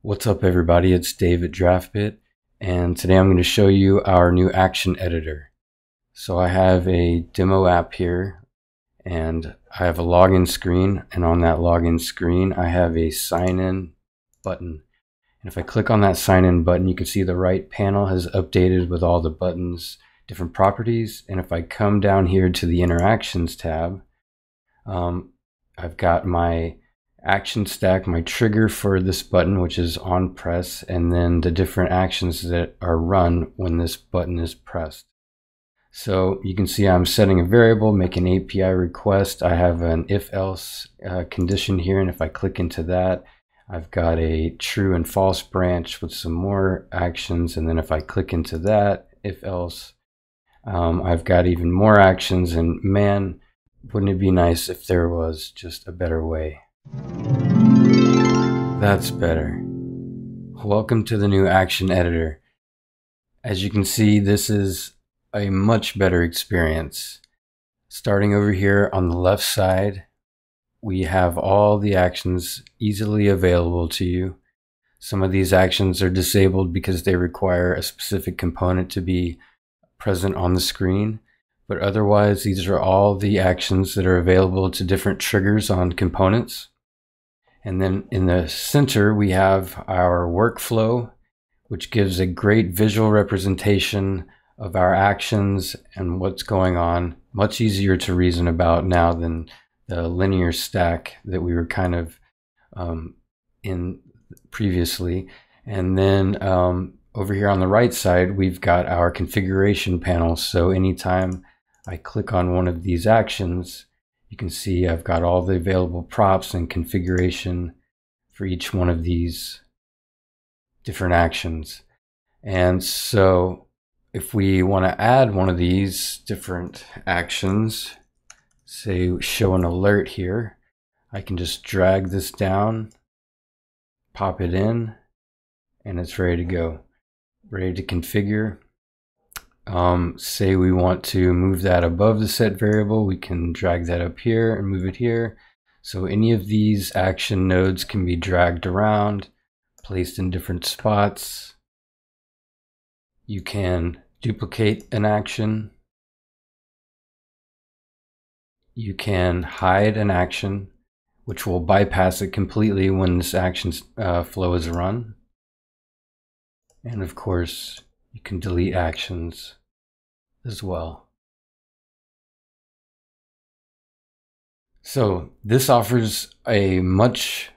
What's up everybody, it's Dave at Draftbit and today I'm going to show you our new action editor. So I have a demo app here and I have a login screen and on that login screen I have a sign in button. And if I click on that sign in button you can see the right panel has updated with all the buttons, different properties and if I come down here to the interactions tab um, I've got my action stack, my trigger for this button, which is on press, and then the different actions that are run when this button is pressed. So you can see I'm setting a variable, make an API request. I have an if else uh, condition here, and if I click into that, I've got a true and false branch with some more actions. And then if I click into that, if else, um, I've got even more actions. And man, wouldn't it be nice if there was just a better way? That's better. Welcome to the new Action Editor. As you can see, this is a much better experience. Starting over here on the left side, we have all the actions easily available to you. Some of these actions are disabled because they require a specific component to be present on the screen. But otherwise, these are all the actions that are available to different triggers on components. And then in the center, we have our workflow, which gives a great visual representation of our actions and what's going on. Much easier to reason about now than the linear stack that we were kind of um, in previously. And then um, over here on the right side, we've got our configuration panel. So anytime I click on one of these actions, you can see I've got all the available props and configuration for each one of these different actions. And so if we want to add one of these different actions, say show an alert here, I can just drag this down, pop it in, and it's ready to go. Ready to configure. Um, say we want to move that above the set variable, we can drag that up here and move it here. So any of these action nodes can be dragged around, placed in different spots. You can duplicate an action. You can hide an action, which will bypass it completely when this action uh, flow is run. And of course, you can delete actions as well. So this offers a much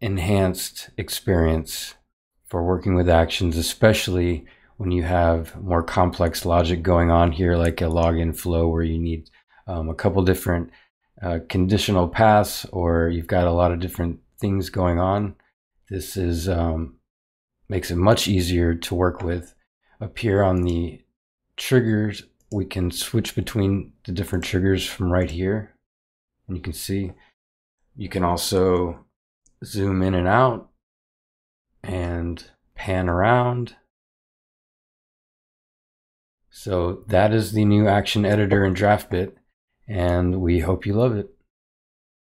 enhanced experience for working with actions, especially when you have more complex logic going on here, like a login flow where you need um, a couple different uh, conditional paths or you've got a lot of different things going on. This is um, makes it much easier to work with. Up here on the triggers, we can switch between the different triggers from right here. And you can see, you can also zoom in and out and pan around. So that is the new action editor in Draftbit, and we hope you love it.